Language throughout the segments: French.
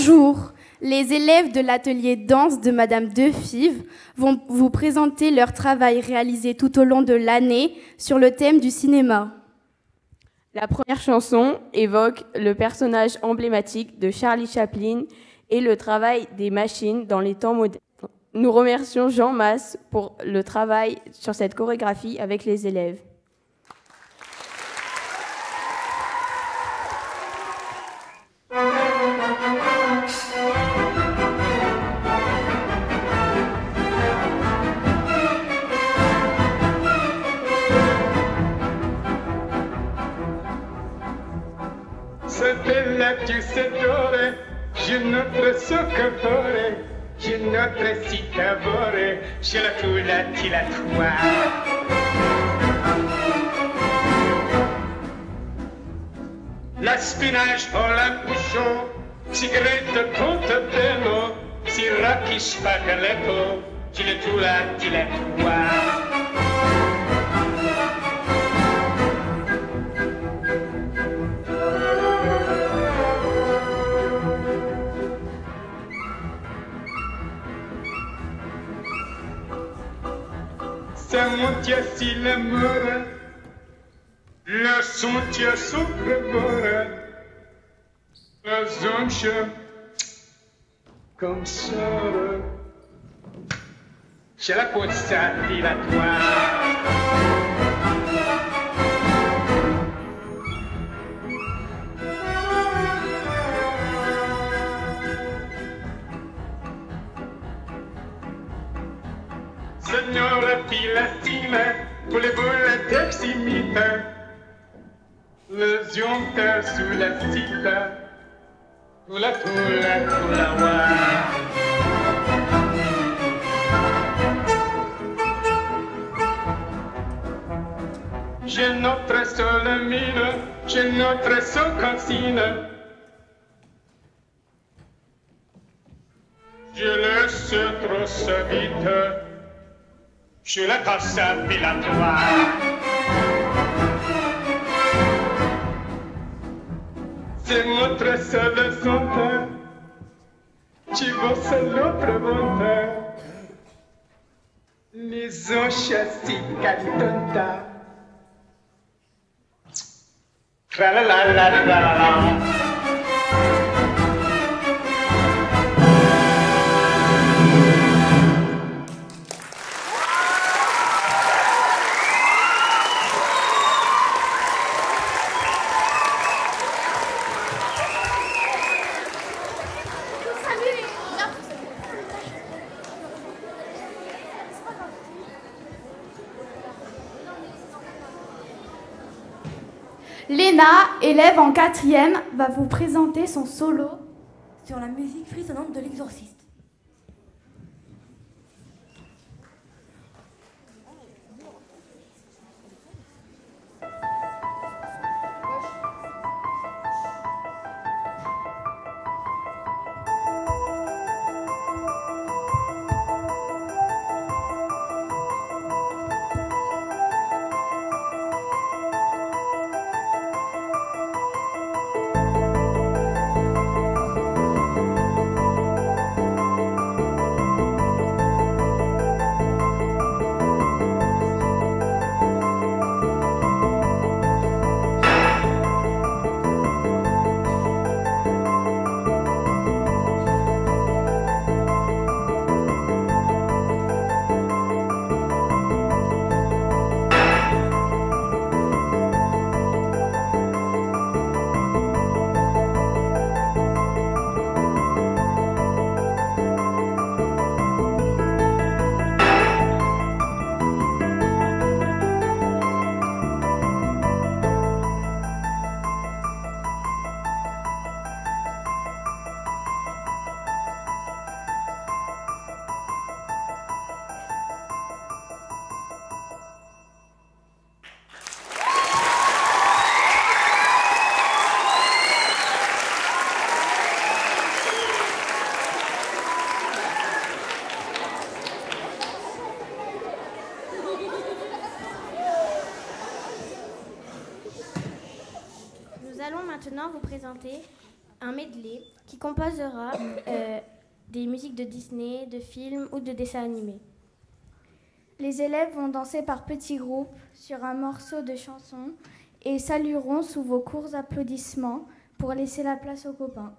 Bonjour, les élèves de l'atelier danse de Madame Defive vont vous présenter leur travail réalisé tout au long de l'année sur le thème du cinéma. La première chanson évoque le personnage emblématique de Charlie Chaplin et le travail des machines dans les temps modernes. Nous remercions Jean Masse pour le travail sur cette chorégraphie avec les élèves. Notre citavore, c'è la c'è la tua. La spinach o la bouchon, cigarette contre bello, si racchi spaghetto, c'è la tua, c'è la tua. Samutia si l'amore, la sontia sopravvore, la zoncia comme ça. C'è la di la tua. Sa vite. Je la cosa filatoire. C'est notre seule santé. Tu vas seul pregunta. Les y cantanta. Tra la la la la la la. Élève en quatrième, va vous présenter son solo. sur la musique frissonnante de l'exorciste. composera euh, des musiques de Disney, de films ou de dessins animés. Les élèves vont danser par petits groupes sur un morceau de chanson et salueront sous vos courts applaudissements pour laisser la place aux copains.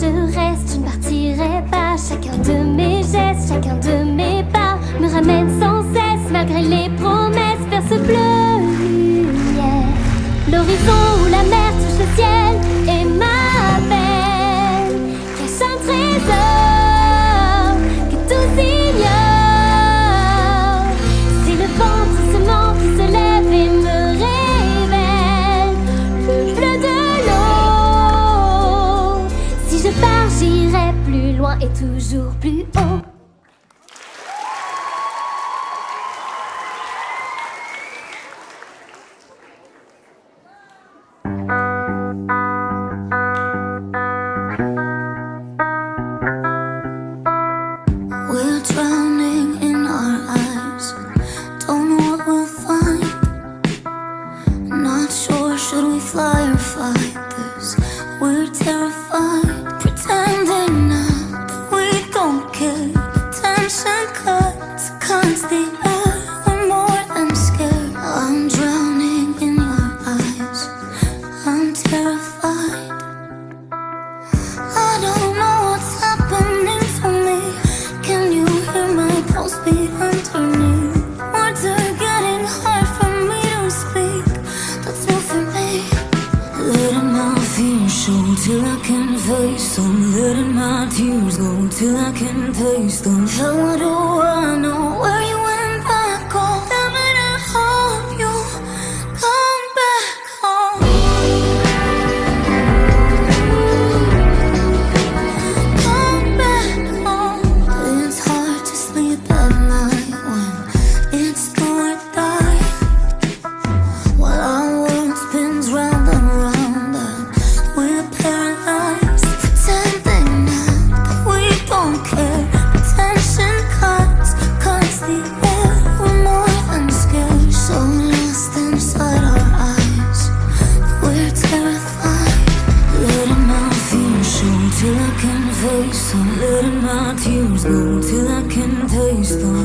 je reste, je ne partirai pas. Chacun de mes gestes, chacun de mes pas me ramène sans cesse, malgré les promesses, vers ce bleu. L'horizon ou la mer. j'irai plus loin et toujours plus haut.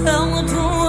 how I draw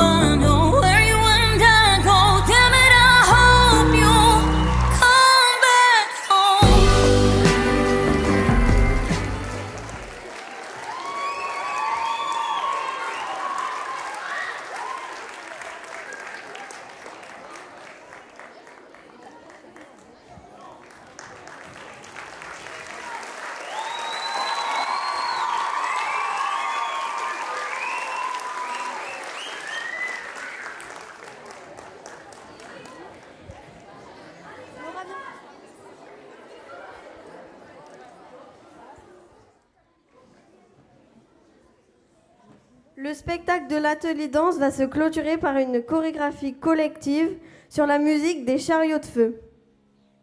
Le spectacle de l'atelier danse va se clôturer par une chorégraphie collective sur la musique des chariots de feu.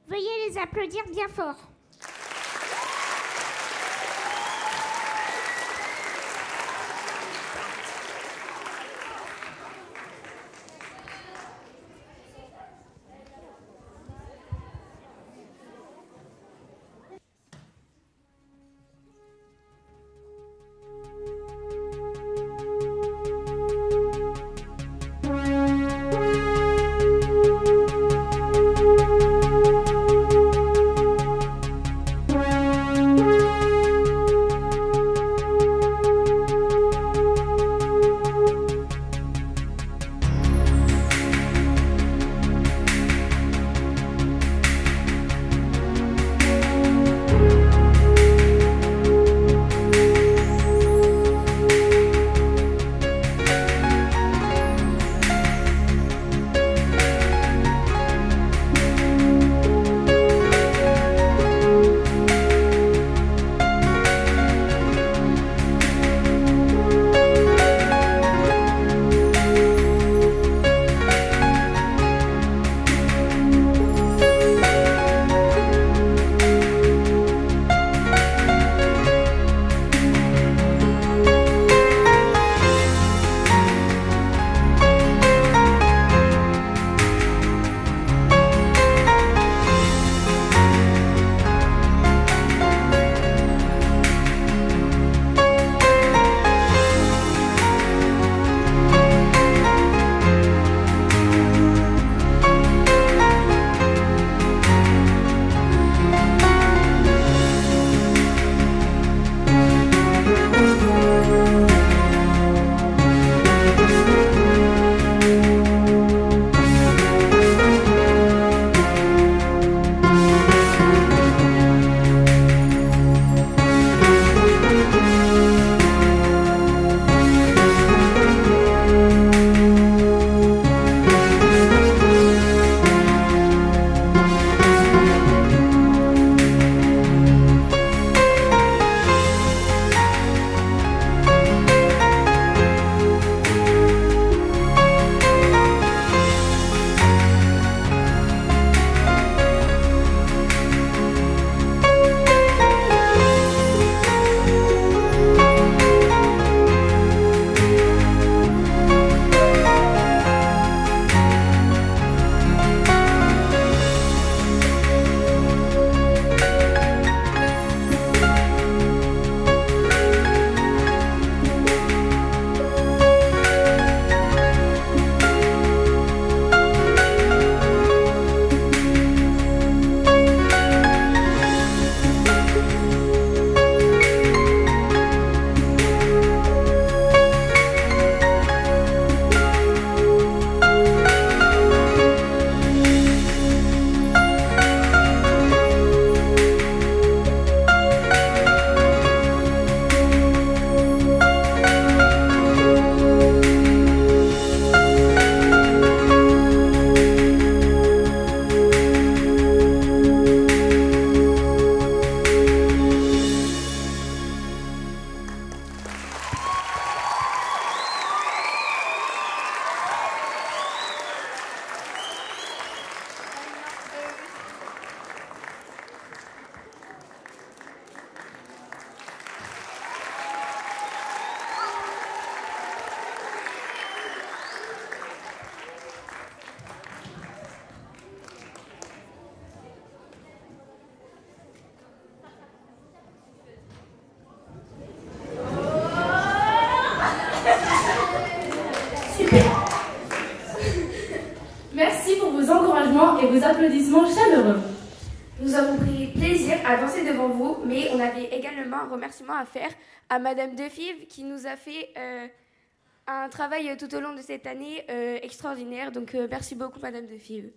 Veuillez les applaudir bien fort. Applaudissements chaleureux. Nous avons pris plaisir à danser devant vous, mais on avait également un remerciement à faire à Madame Defive qui nous a fait euh, un travail tout au long de cette année euh, extraordinaire. Donc euh, merci beaucoup Madame Defive.